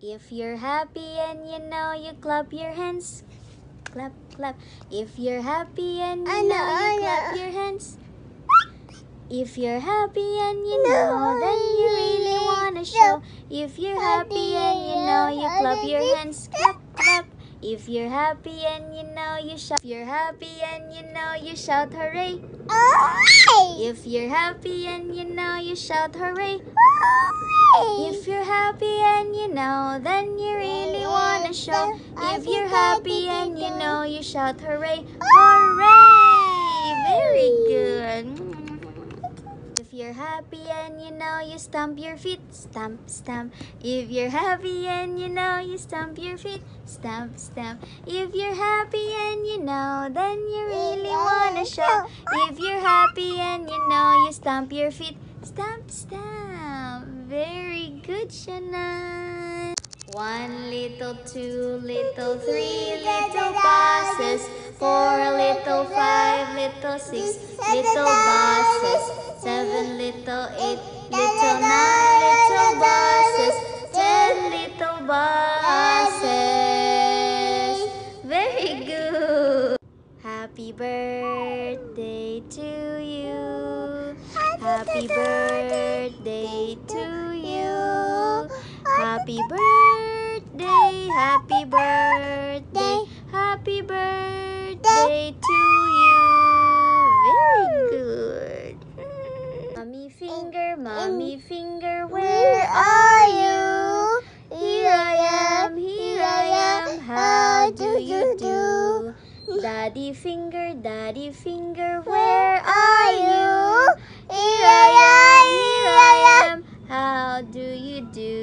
If you're happy and you know you clap your hands. Clap, clap. If you're happy and you know you clap your hands. If you're happy and you know, then you really wanna show. If you're happy and you know, you clap your hands. Clap, clap. If you're happy and you know, you shout. If you're happy and you know, you shout hooray. If you're happy and you know, you shout hooray. If you're happy and you know, then you really wanna show. If you're happy and you know, you shout hooray. Hooray! Very good. If you're happy and you know, you stomp your feet. Stamp, stamp. If you're happy and you know, you stomp your feet. Stamp, stamp. If you're happy and you know, then you really wanna show. If you're happy and you know, you stomp your feet. Stamp, stamp. Very good, Shannon. One little, two little, three little buses. Four little, five little, six little buses. Seven little, eight little, nine little buses. Ten little buses. Very good. Happy birthday to you. Happy birthday. Happy birthday, happy birthday, happy birthday to you. Very good. Mm. Mommy finger, mommy finger, where are you? Here I am, here I am, how do you do? Daddy finger, daddy finger, where are you? Here I am, here I am, how do you do?